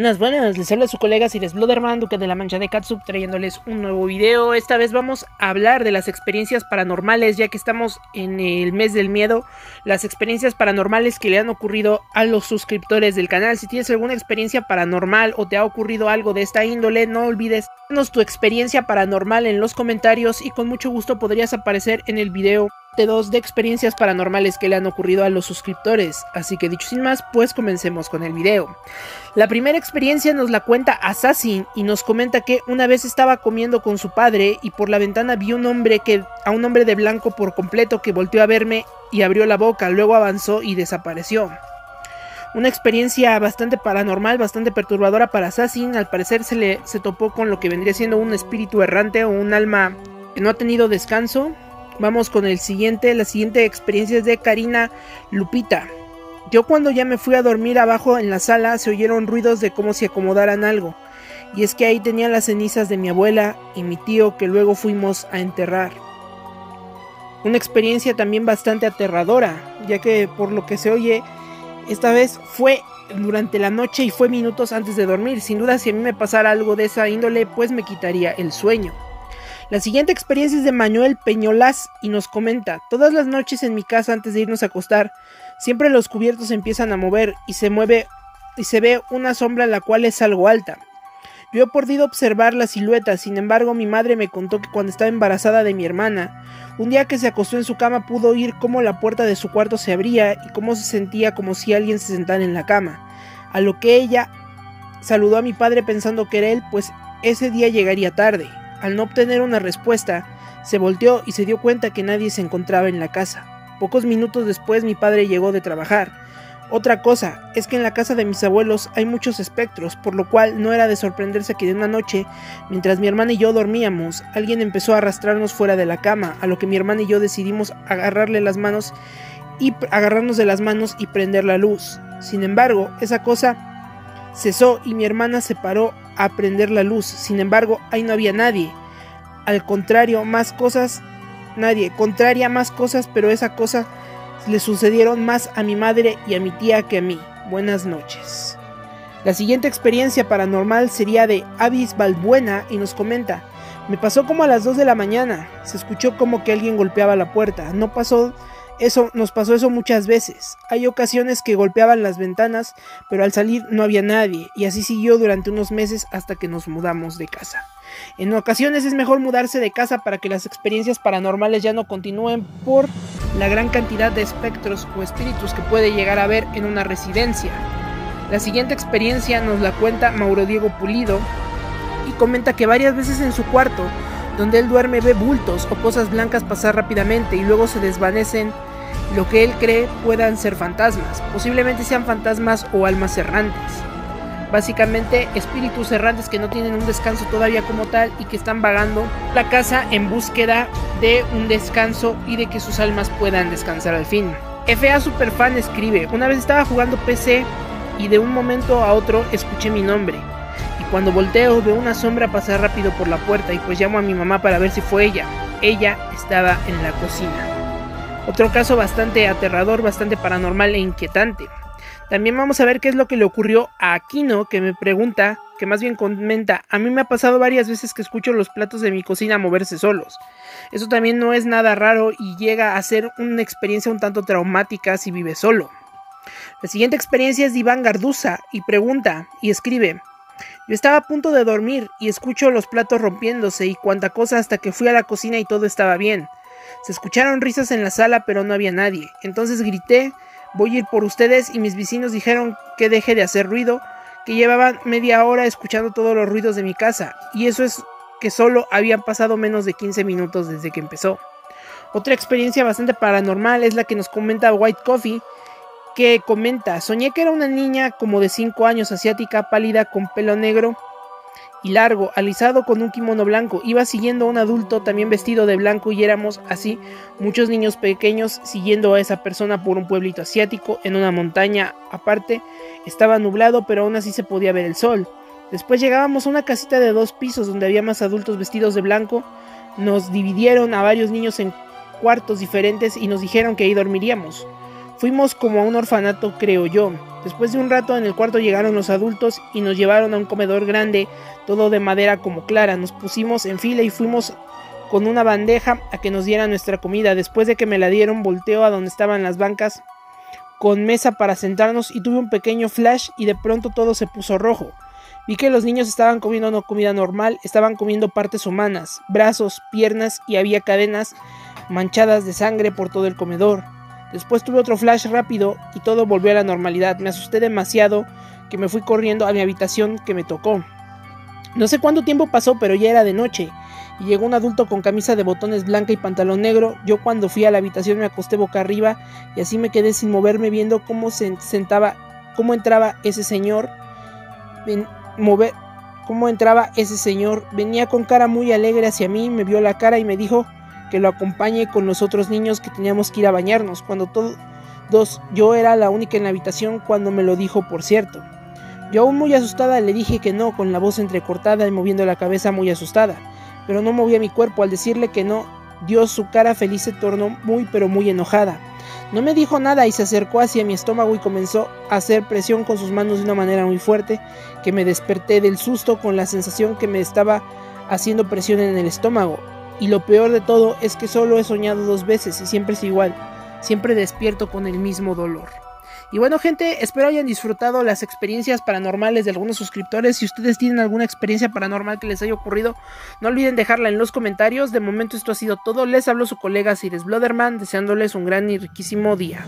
Buenas, buenas, les habla su colega Sires Blooderman, Duque de la Mancha de Katsup, trayéndoles un nuevo video. Esta vez vamos a hablar de las experiencias paranormales, ya que estamos en el mes del miedo. Las experiencias paranormales que le han ocurrido a los suscriptores del canal. Si tienes alguna experiencia paranormal o te ha ocurrido algo de esta índole, no olvides darnos tu experiencia paranormal en los comentarios y con mucho gusto podrías aparecer en el video de dos de experiencias paranormales que le han ocurrido a los suscriptores. Así que dicho sin más, pues comencemos con el video. La primera experiencia nos la cuenta Assassin y nos comenta que una vez estaba comiendo con su padre y por la ventana vio un hombre que a un hombre de blanco por completo que volteó a verme y abrió la boca, luego avanzó y desapareció. Una experiencia bastante paranormal, bastante perturbadora para Assassin. Al parecer se le se topó con lo que vendría siendo un espíritu errante o un alma que no ha tenido descanso. Vamos con el siguiente. La siguiente experiencia es de Karina Lupita. Yo cuando ya me fui a dormir abajo en la sala se oyeron ruidos de como si acomodaran algo. Y es que ahí tenía las cenizas de mi abuela y mi tío que luego fuimos a enterrar. Una experiencia también bastante aterradora, ya que por lo que se oye, esta vez fue durante la noche y fue minutos antes de dormir. Sin duda si a mí me pasara algo de esa índole, pues me quitaría el sueño. La siguiente experiencia es de Manuel Peñolas y nos comenta, todas las noches en mi casa antes de irnos a acostar, siempre los cubiertos empiezan a mover y se mueve y se ve una sombra la cual es algo alta. Yo he podido observar la silueta, sin embargo mi madre me contó que cuando estaba embarazada de mi hermana, un día que se acostó en su cama pudo oír cómo la puerta de su cuarto se abría y cómo se sentía como si alguien se sentara en la cama, a lo que ella saludó a mi padre pensando que era él, pues ese día llegaría tarde. Al no obtener una respuesta, se volteó y se dio cuenta que nadie se encontraba en la casa. Pocos minutos después mi padre llegó de trabajar. Otra cosa es que en la casa de mis abuelos hay muchos espectros, por lo cual no era de sorprenderse que de una noche, mientras mi hermana y yo dormíamos, alguien empezó a arrastrarnos fuera de la cama, a lo que mi hermana y yo decidimos agarrarle las manos y agarrarnos de las manos y prender la luz. Sin embargo, esa cosa cesó y mi hermana se paró a prender la luz. Sin embargo, ahí no había nadie. Al contrario, más cosas, nadie. Contraria, más cosas, pero esa cosa le sucedieron más a mi madre y a mi tía que a mí. Buenas noches. La siguiente experiencia paranormal sería de Avis Balbuena y nos comenta, me pasó como a las 2 de la mañana, se escuchó como que alguien golpeaba la puerta, no pasó eso nos pasó eso muchas veces. Hay ocasiones que golpeaban las ventanas, pero al salir no había nadie, y así siguió durante unos meses hasta que nos mudamos de casa. En ocasiones es mejor mudarse de casa para que las experiencias paranormales ya no continúen por la gran cantidad de espectros o espíritus que puede llegar a haber en una residencia. La siguiente experiencia nos la cuenta Mauro Diego Pulido y comenta que varias veces en su cuarto, donde él duerme, ve bultos o cosas blancas pasar rápidamente y luego se desvanecen lo que él cree puedan ser fantasmas, posiblemente sean fantasmas o almas errantes. Básicamente espíritus errantes que no tienen un descanso todavía como tal y que están vagando la casa en búsqueda de un descanso y de que sus almas puedan descansar al fin. FA Superfan escribe, una vez estaba jugando PC y de un momento a otro escuché mi nombre. Cuando volteo veo una sombra pasar rápido por la puerta y pues llamo a mi mamá para ver si fue ella. Ella estaba en la cocina. Otro caso bastante aterrador, bastante paranormal e inquietante. También vamos a ver qué es lo que le ocurrió a Aquino, que me pregunta, que más bien comenta, a mí me ha pasado varias veces que escucho los platos de mi cocina moverse solos. Eso también no es nada raro y llega a ser una experiencia un tanto traumática si vive solo. La siguiente experiencia es Iván Garduza y pregunta y escribe, yo estaba a punto de dormir y escucho los platos rompiéndose y cuanta cosa hasta que fui a la cocina y todo estaba bien. Se escucharon risas en la sala, pero no había nadie. Entonces grité, voy a ir por ustedes y mis vecinos dijeron que deje de hacer ruido, que llevaban media hora escuchando todos los ruidos de mi casa. Y eso es que solo habían pasado menos de 15 minutos desde que empezó. Otra experiencia bastante paranormal es la que nos comenta White Coffee, que comenta, soñé que era una niña como de 5 años asiática, pálida, con pelo negro, y largo, alisado con un kimono blanco. Iba siguiendo a un adulto también vestido de blanco y éramos así muchos niños pequeños siguiendo a esa persona por un pueblito asiático en una montaña aparte. Estaba nublado pero aún así se podía ver el sol. Después llegábamos a una casita de dos pisos donde había más adultos vestidos de blanco. Nos dividieron a varios niños en cuartos diferentes y nos dijeron que ahí dormiríamos. Fuimos como a un orfanato creo yo. Después de un rato en el cuarto llegaron los adultos y nos llevaron a un comedor grande, todo de madera como clara. Nos pusimos en fila y fuimos con una bandeja a que nos dieran nuestra comida. Después de que me la dieron, volteo a donde estaban las bancas con mesa para sentarnos y tuve un pequeño flash y de pronto todo se puso rojo. Vi que los niños estaban comiendo no comida normal, estaban comiendo partes humanas, brazos, piernas y había cadenas manchadas de sangre por todo el comedor. Después tuve otro flash rápido y todo volvió a la normalidad. Me asusté demasiado que me fui corriendo a mi habitación que me tocó. No sé cuánto tiempo pasó, pero ya era de noche y llegó un adulto con camisa de botones blanca y pantalón negro. Yo cuando fui a la habitación me acosté boca arriba y así me quedé sin moverme viendo cómo se sentaba, cómo entraba ese señor, mover, cómo entraba ese señor. Venía con cara muy alegre hacia mí, me vio la cara y me dijo que lo acompañe con los otros niños que teníamos que ir a bañarnos. Cuando todos, yo era la única en la habitación cuando me lo dijo, por cierto. Yo aún muy asustada le dije que no, con la voz entrecortada y moviendo la cabeza muy asustada pero no movía mi cuerpo. Al decirle que no, Dios su cara feliz se tornó muy pero muy enojada. No me dijo nada y se acercó hacia mi estómago y comenzó a hacer presión con sus manos de una manera muy fuerte que me desperté del susto con la sensación que me estaba haciendo presión en el estómago. Y lo peor de todo es que solo he soñado dos veces y siempre es igual, siempre despierto con el mismo dolor. Y bueno gente, espero hayan disfrutado las experiencias paranormales de algunos suscriptores. Si ustedes tienen alguna experiencia paranormal que les haya ocurrido, no olviden dejarla en los comentarios. De momento esto ha sido todo. Les habló su colega Cires Bloderman, deseándoles un gran y riquísimo día.